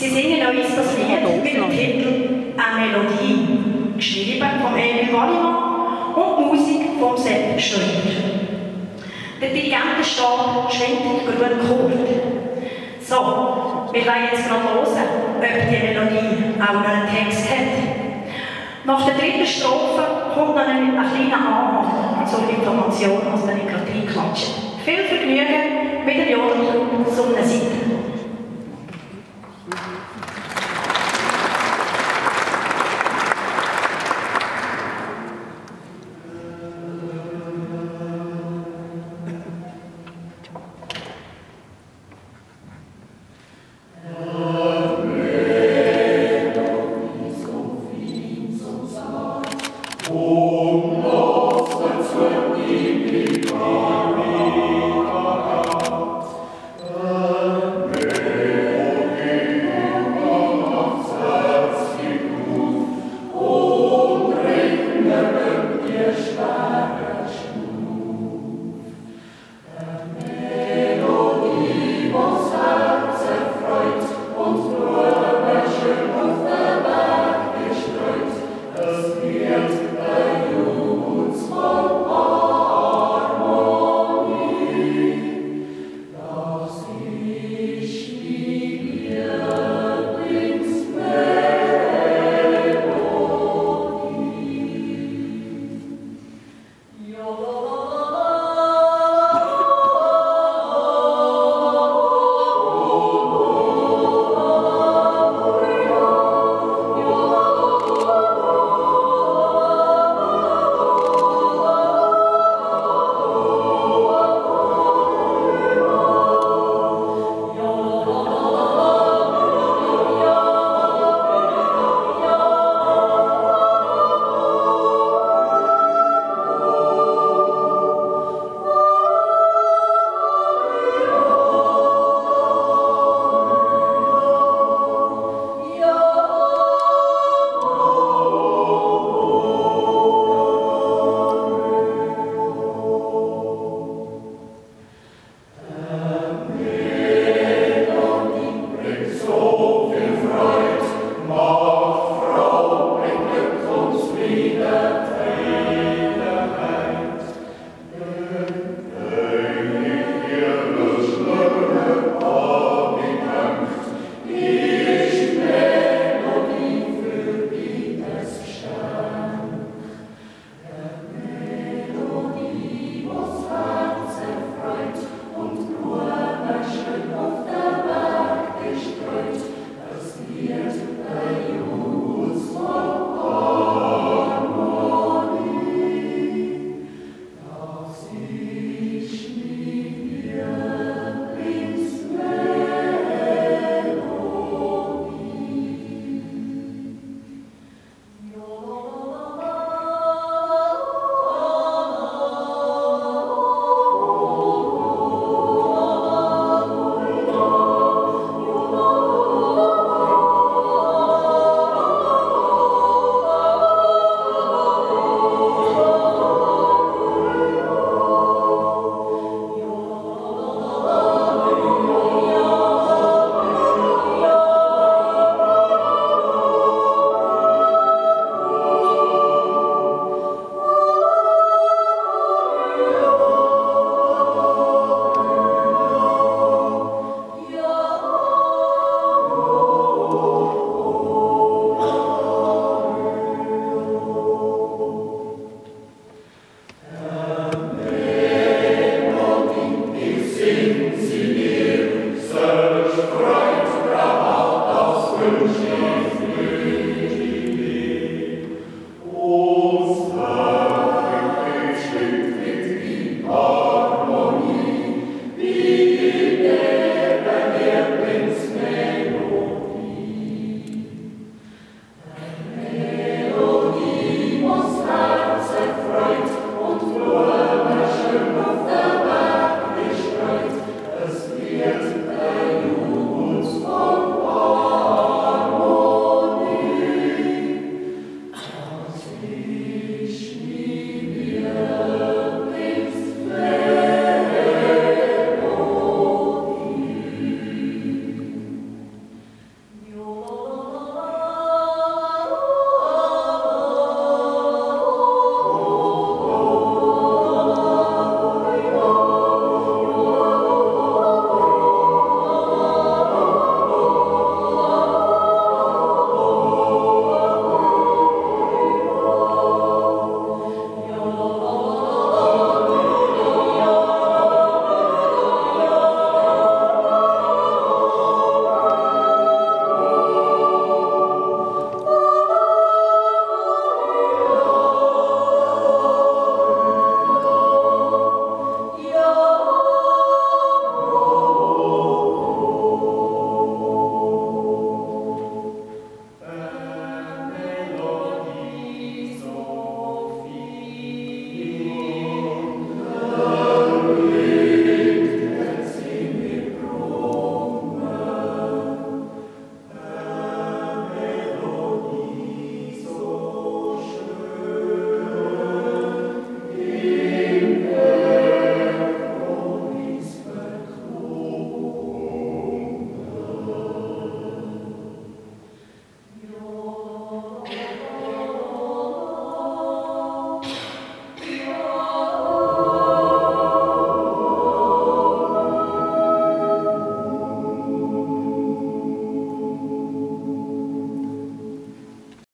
Sie singen uns das Lied mit dem Titel «Eine Melodie», geschrieben von Emil Wallimann und Musik von Sepp Schröder. Der Dirigentenstab schwingt grünen Chord. So, wir wollen jetzt gerade hören, ob die Melodie auch noch einen Text hat. Nach der dritten Strophe kommt noch ein, ein kleiner Anhang zur Information, also nicht gerade reinklatschen. Viel Vergnügen mit dem Jodelclub Sonnenseite. Oh.